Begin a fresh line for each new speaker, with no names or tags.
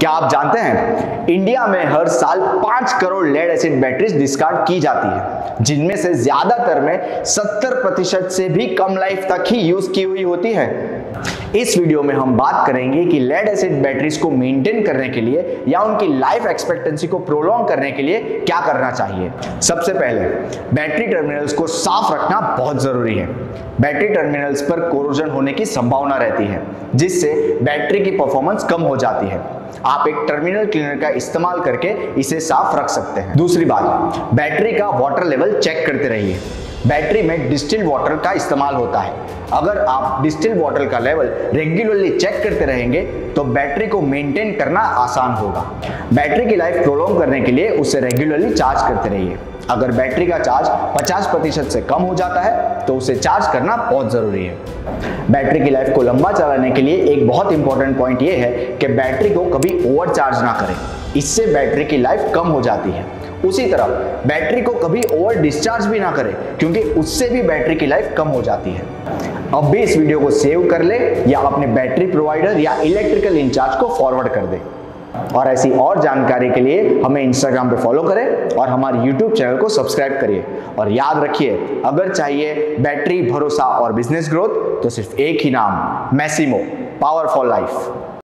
क्या आप जानते हैं? इंडिया में हर साल पाँच crore lead acid batteries discard की जाती है, जिनमें से ज़्यादातर में 70 प्रतिशत से भी कम लाइफ तक ही यूज़ की हुई होती है। इस वीडियो में हम बात करेंगे कि लेड एसिड बैटरीज को मेंटेन करने के लिए या उनकी लाइफ एक्सपेक्टेंसी को प्रोलॉन्ग करने के लिए क्या करना चाहिए। सबसे पहले बैटरी टर्मिनल्स को साफ़ रखना बहुत ज़रूरी है। बैटरी टर्मिनल्स पर कोरोजन होने की संभावना रहती है, जिससे बैटरी की परफॉर्मेंस कम हो जाती है। आप एक टर्मिनल क्लीनर का इस्तेमाल करके इसे साफ़ रख सकते हैं। दूसरी बात, बैटरी का वाटर लेवल चेक करते रहिए। बैटरी में डिस्टिल वाटर का इस्तेमाल होता है। अगर आप डिस्टिल वाटर का लेवल रेगुलरली चेक करते रहेंगे तो बैटरी को मेंटेन करना आसान होगा। बैटरी की लाइफ प्रोलॉन्ग करने के लिए उसे रेगुलरली चार्ज करते रहिए। अगर बैटरी का चार्ज 50 प्रतिशत से कम हो जाता है तो उसे चार्ज करना बहुत ज़रूरी है। बैटरी की लाइफ को लंबा चलाने के लिए एक बहुत इंपॉर्टेंट पॉइंट यह है कि बैटरी को कभी ओवर चार्ज ना करें। इससे बैटरी की लाइफ कम हो जाती है। उसी तरह, बैटरी को कभी ओवर डिस्चार्ज भी ना करें, क्योंकि उससे भी बैटरी की लाइफ कम हो जाती है। अब भी इस वीडियो को सेव कर ले या अपने बैटरी प्रोवाइडर या इलेक्ट्रिकल इंचार्ज को फॉरवर्ड कर दे। और ऐसी और जानकारी के लिए हमें इंस्टाग्राम पे फॉलो करें और हमारे यूट्यूब चैनल को सब्सक्राइब करिए। और याद रखिए, अगर चाहिए बैटरी, भरोसा और बिज़नेस ग्रोथ तो सिर्फ़ एक ही नाम मैसीमो पावरफॉल लाइफ